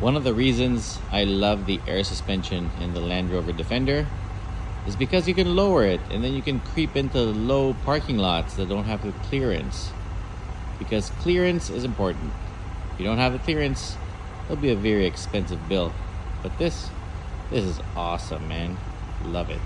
One of the reasons I love the air suspension in the Land Rover Defender is because you can lower it and then you can creep into low parking lots that don't have the clearance. Because clearance is important. If you don't have the clearance, it'll be a very expensive bill. But this, this is awesome, man. Love it.